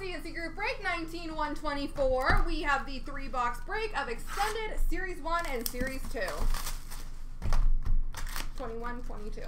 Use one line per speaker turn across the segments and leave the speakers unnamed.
CNC Group Break 19124. We have the three box break of Extended Series 1 and Series 2. 21 22.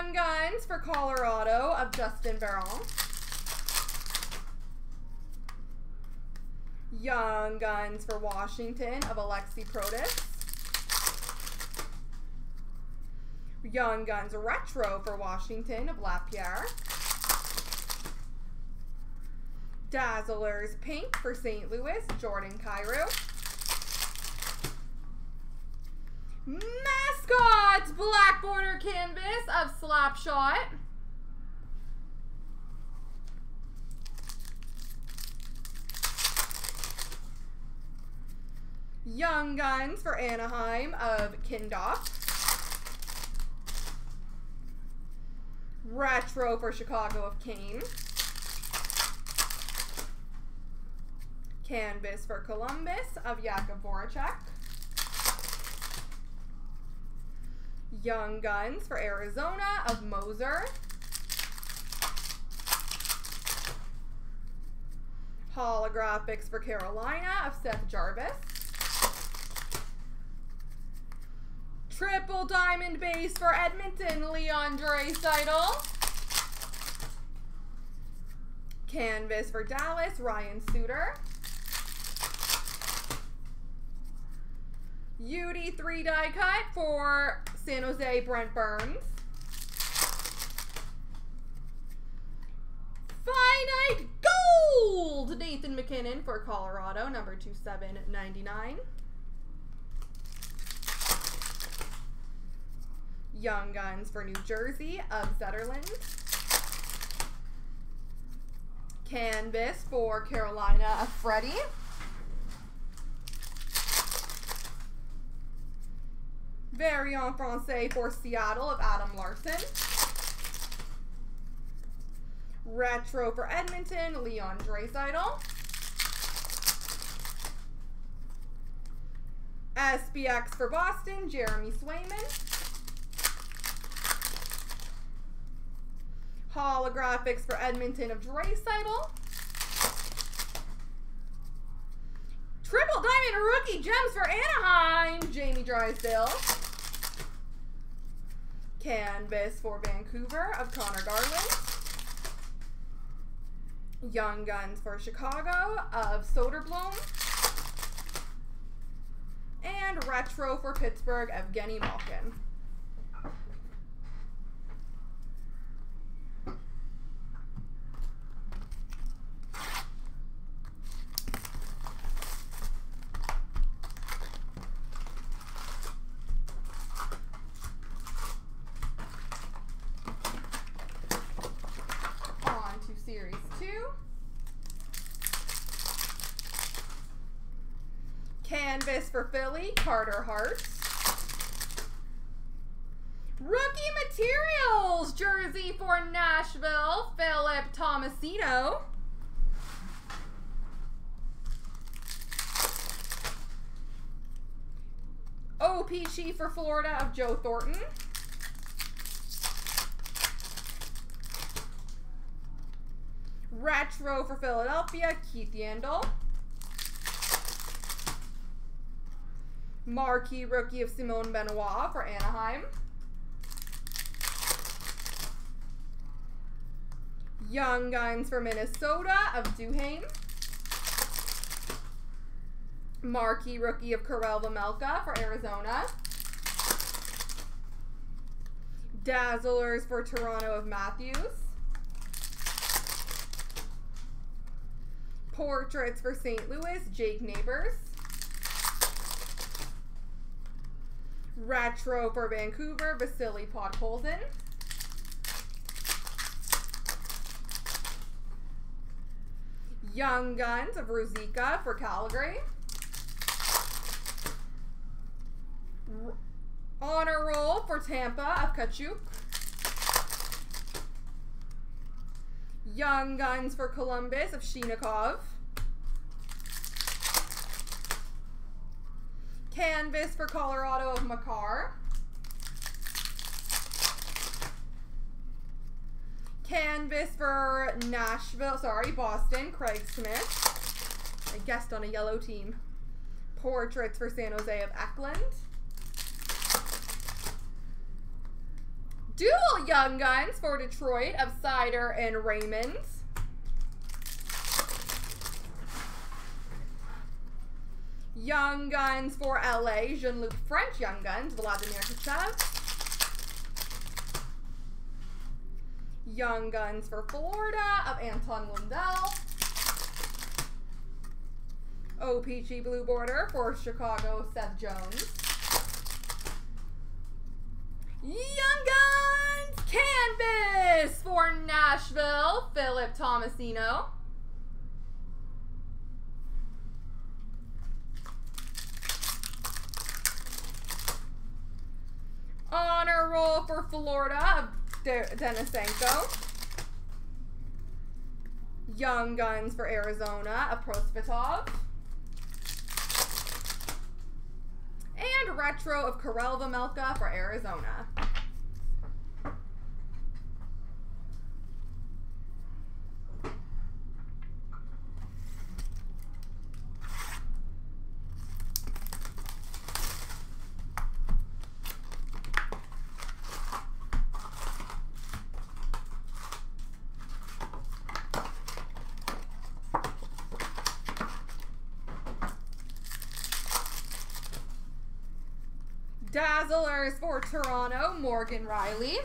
Young Guns for Colorado of Justin Barron. Young Guns for Washington of Alexi Protas. Young Guns Retro for Washington of Lapierre. Dazzlers Pink for St. Louis, Jordan Kyrou. Border Canvas of Slapshot. Young Guns for Anaheim of Kindoff. Retro for Chicago of Kane. Canvas for Columbus of Jakub Voracek. Young Guns for Arizona of Moser. Holographics for Carolina of Seth Jarvis. Triple Diamond Base for Edmonton, Leon Draisaitl. Canvas for Dallas, Ryan Suter. UD 3 die cut for San Jose, Brent Burns. Finite Gold! Nathan MacKinnon for Colorado, number 2799. Young Guns for New Jersey of Zetterlund. Canvas for Carolina of Freddie. Variant Francais for Seattle of Adam Larsson. Retro for Edmonton, Leon Draisaitl. SBX for Boston, Jeremy Swayman. Holographics for Edmonton of Draisaitl. Triple Diamond Rookie Gems for Anaheim, Jamie Drysdale. Canvas for Vancouver of Conor Garland. Young Guns for Chicago of Soderblom. And Retro for Pittsburgh of Genny Malkin. On to Series 2. Canvas for Philly, Carter Hart. Rookie Materials jersey for Nashville, Philip Tomasino. OPG for Florida of Joe Thornton. Retro for Philadelphia, Keith Yandle. Marquee rookie of Simone Benoit for Anaheim. Young Guns for Minnesota of Duhaime. Marquee rookie of Karel Vejmelka for Arizona. Dazzlers for Toronto of Matthews. Portraits for St. Louis, Jake Neighbors. Retro for Vancouver, Vasily Podkolzin. Young Guns of Ruzicka for Calgary. R Honor Roll for Tampa of Kachuk. Young Guns for Columbus of Chinakhov. Canvas for Colorado of Makar. Canvas for Nashville, sorry, Boston, Craig Smith. A guest on a yellow team. Portraits for San Jose of Eklund. Dual Young Guns for Detroit of Seider and Raymond. Young Guns for LA, Jean-Luc French Young Guns, Vladimir Tkachev. Young Guns for Florida of Anton Lundell. OPG Blue Border for Chicago, Seth Jones. Young Guns Canvas for Nashville, Philip Tomasino. Honor Roll for Florida of De Denisenko. Young Guns for Arizona of Prosvetov. And Retro of Karel Vejmelka for Arizona. Dazzlers for Toronto, Morgan Rielly.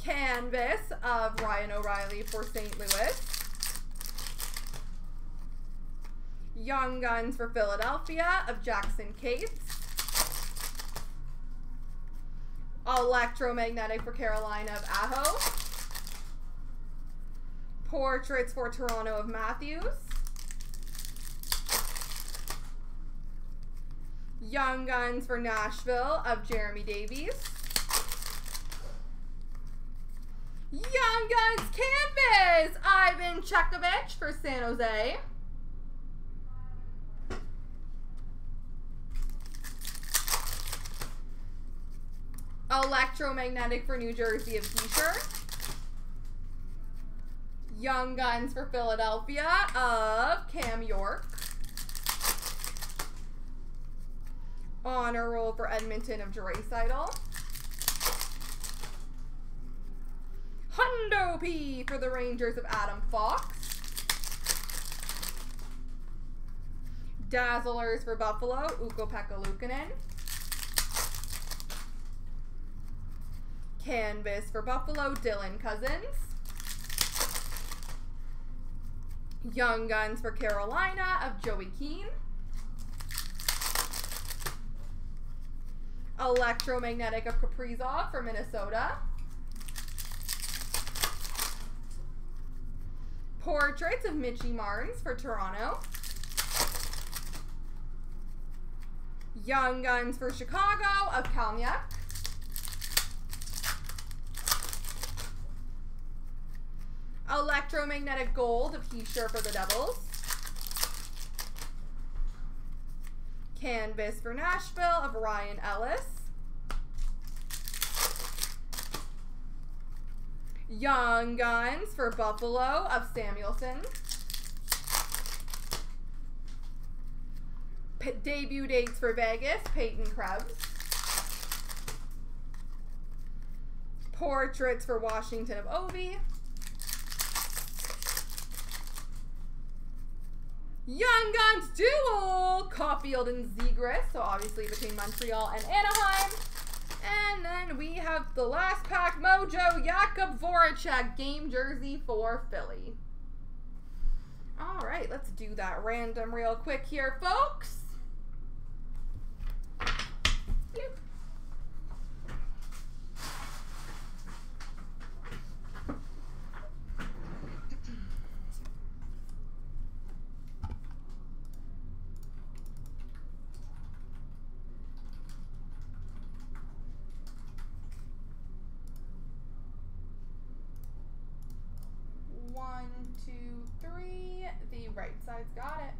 Canvas of Ryan O'Reilly for St. Louis. Young Guns for Philadelphia of Jackson Cates. Electromagnetic for Carolina of Aho. Portraits for Toronto of Matthews. Young Guns for Nashville of Jeremy Davies. Young Guns Canvas, Ivan Chekhovich for San Jose. Electromagnetic for New Jersey of Hischier. Young Guns for Philadelphia of Cam York. Honor Roll for Edmonton of Draisaitl. Hundo P for the Rangers of Adam Fox. Dazzlers for Buffalo, Ukko-Pekka Luukkonen. Canvas for Buffalo, Dylan Cozens. Young Guns for Carolina of Joey Keane. Electromagnetic of Kaprizov for Minnesota. Portraits of Mitchie Marnes for Toronto. Young Guns for Chicago of Kalniak. Electromagnetic Gold of Hischier for the Devils. Canvas for Nashville of Ryan Ellis. Young Guns for Buffalo of Samuelsson. P debut dates for Vegas, Peyton Krebs. Portraits for Washington of Ovi. Young Guns Duel, Caufield and Zegras. So obviously between Montreal and Anaheim. And then we have the last pack, Mojo, Jakub Voracek, game jersey for Philly. All right, let's do that random real quick here, folks. One, three. The right side's got it.